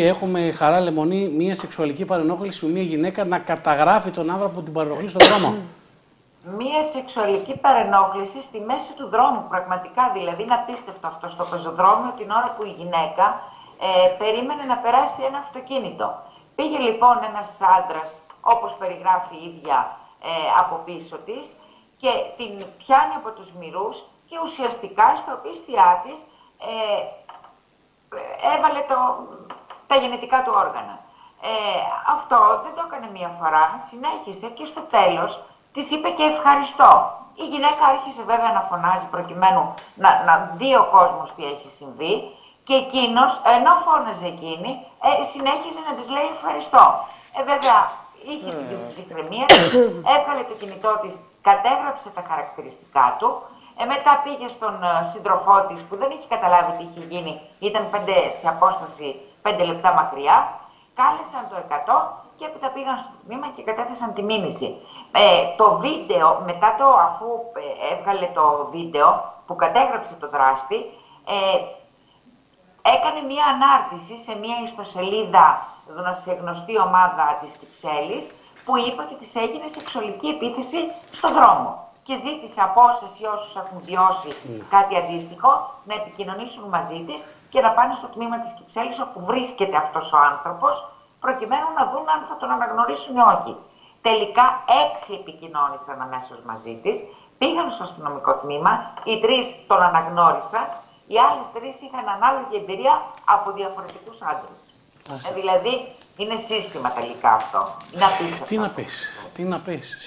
Έχουμε χαρά λεμονή μια σεξουαλική παρενόχληση με μια γυναίκα να καταγράφει τον άνθρωπο που την παρενοχλεί στον δρόμο. Μία σεξουαλική παρενόχληση στη μέση του δρόμου, πραγματικά. Δηλαδή, είναι απίστευτο αυτό στο πεζοδρόμιο την ώρα που η γυναίκα ε, περίμενε να περάσει ένα αυτοκίνητο. Πήγε λοιπόν ένας άντρας, όπως περιγράφει η ίδια ε, από πίσω της, και την πιάνει από τους μυρούς και ουσιαστικά στο πίστια της ε, έβαλε το, τα γενετικά του όργανα. Ε, αυτό δεν το έκανε μία φορά, συνέχισε και στο τέλος της είπε και ευχαριστώ. Η γυναίκα άρχισε βέβαια να φωνάζει προκειμένου να, να δει ο κόσμος τι έχει συμβεί και εκείνος, ενώ φώναζε εκείνη, ε, συνέχιζε να της λέει ευχαριστώ. Ε, βέβαια, είχε την ψυχραιμία έβγαλε το κινητό της, κατέγραψε τα χαρακτηριστικά του, ε, μετά πήγε στον ε, σύντροφό της που δεν είχε καταλάβει τι είχε γίνει, ήταν πέντε, σε απόσταση 5 λεπτά μακριά, κάλεσαν το 100 και έπειτα πήγαν στο τμήμα και κατέθεσαν τη μήνυση. Ε, το βίντεο, μετά το αφού ε, έβγαλε το βίντεο που κατέγραψε το δράστη, ε, έκανε μία ανάρτηση σε μία ιστοσελίδα σε γνωστή ομάδα της Κυψέλης που είπε ότι της έγινε σεξουαλική επίθεση στο δρόμο και ζήτησε από όσες ή όσους έχουν βιώσει mm. κάτι αντίστοιχο να επικοινωνήσουν μαζί της και να πάνε στο τμήμα της Κυψέλης όπου βρίσκεται αυτός ο άνθρωπος προκειμένου να δουν αν θα τον αναγνωρίσουν ή όχι. Τελικά έξι επικοινώνησαν αμέσως μαζί της, πήγαν στο αστυνομικό τμήμα, οι τρεις τον αναγνώρισαν, οι άλλες τρεις είχαν ανάλογη εμπειρία από διαφορετικούς άντρες. Ε, δηλαδή είναι σύστημα τελικά αυτό. Είναι απίστευτο. Τι να πεις, τι να πεις.